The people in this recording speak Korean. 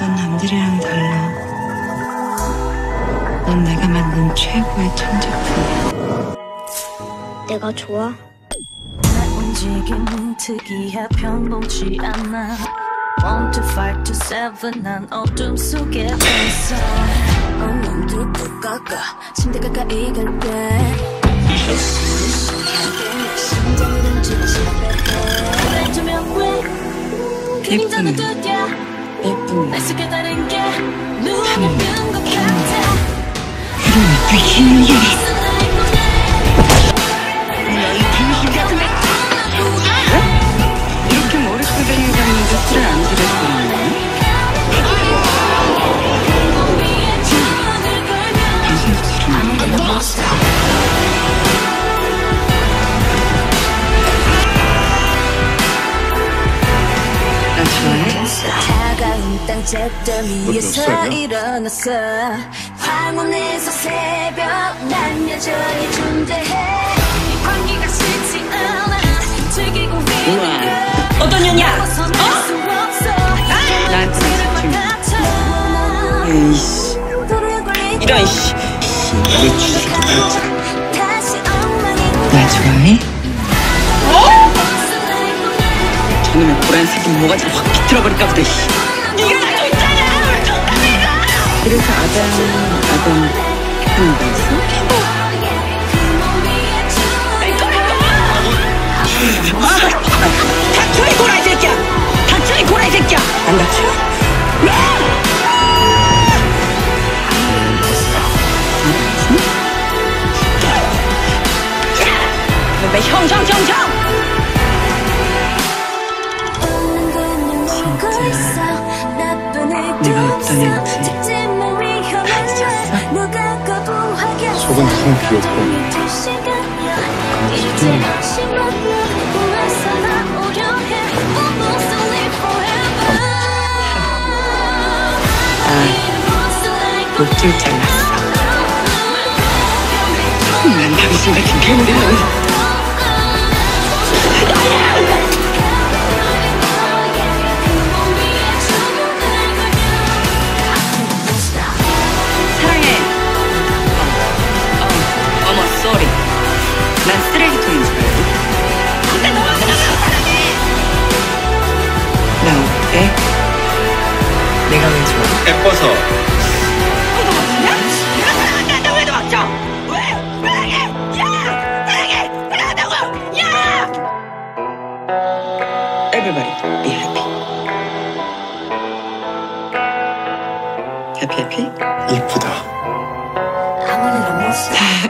넌 남들이랑 달라. 넌 내가 만든 최고의 천재품이야. 내가 좋아? 움직임은 특이해 평범치 않아 One to five to seven 난 어둠 속에 있어 엉망도 뚜까까 침대 가까이 갈때 심장은 지치게 두명 왜 그림자는 예쁘네. 예쁜 날 속에 다른 게그 차가운 땅재떨 몇 위에서 살이야? 일어났어 황혼에서 새벽 난 여전히 존재해 이 관계가 싫지 않아 즐기고 우와. 어떤 년이야? 집중. 에이씨. 이런 씨. 너 진짜 나 좋아해? 저놈의 보라색이 뭐가 지 확 비틀어버릴까 보다 씨. 네가 나도 있잖아 그래서 아담 아담 하는 거였어? 닥쳐 이 고라 이 새끼야! 닥쳐 이 고라 이 새끼야! 안 닥쳐? 너 형형형형! 내가 어떤 애인지 속은 텅 비었고 목줄 잘랐어. 난 당신 같은 괴물이라고. 내가 왜 좋아? 예뻐서 Everybody be happy. Happy, happy? 이쁘다 아무나 못 사.